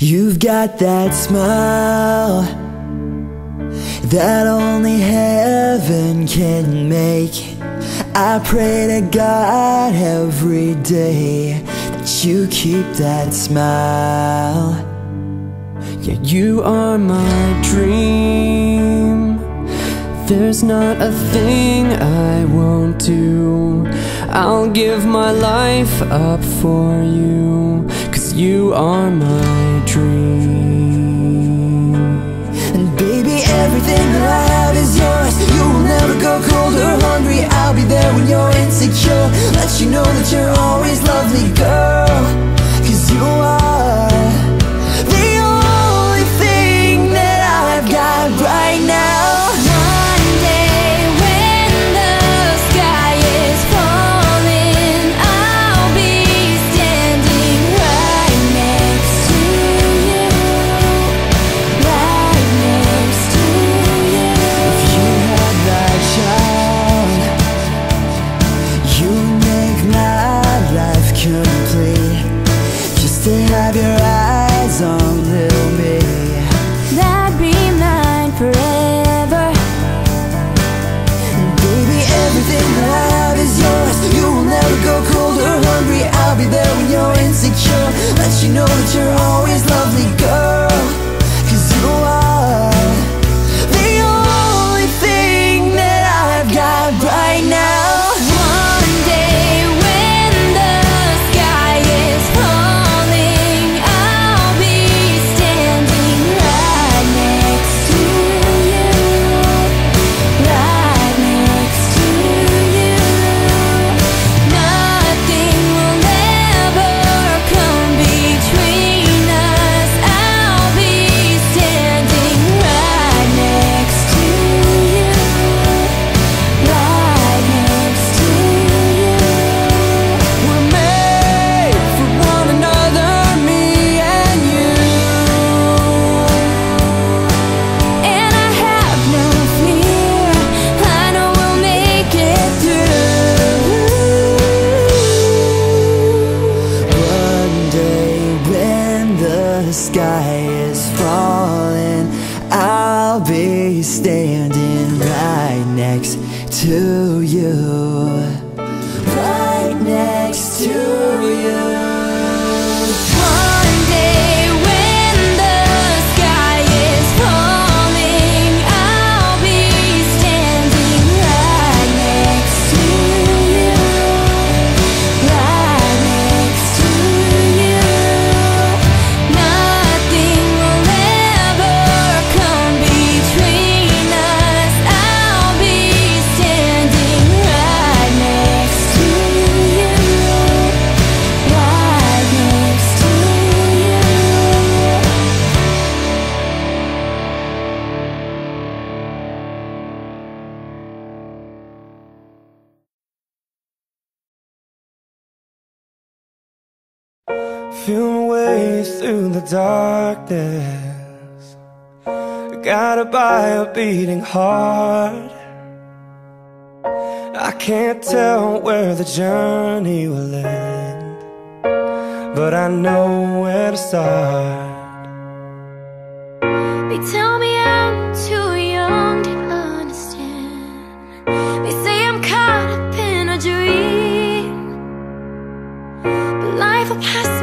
You've got that smile that only heaven can make. I pray to God every day that you keep that smile. Yeah, you are my dream. There's not a thing I won't do. I'll give my life up for you. Cause you are my And baby, everything that I have is yours. You will never go cold or hungry. I'll be there when you're insecure. Let you know that you're always lovely, girl. Complete. Just to have your eyes on little me. That'd be mine forever. Baby, everything that I have is yours. You will never go cold or hungry. I'll be there when you're insecure. Let you know that you're always lovely, girl. Sky is falling, I'll be standing right next to you. Feel my way through the darkness. Gotta buy a beating heart. I can't tell where the journey will end, but I know where to start. They tell me I'm too young to understand. They say I'm caught up in a dream. But life will pass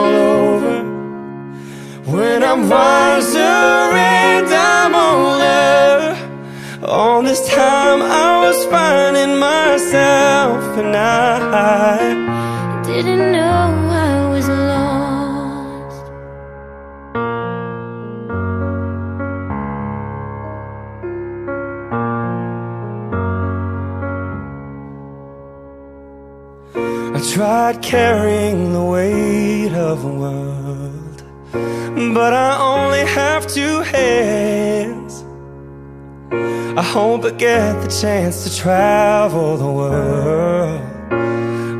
I'm wiser and I'm older. All this time I was finding myself and I Didn't know I was lost. I tried carrying the weight Hope I get the chance to travel the world,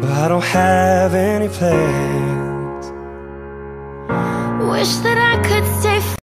but I don't have any plans. Wish that I could stay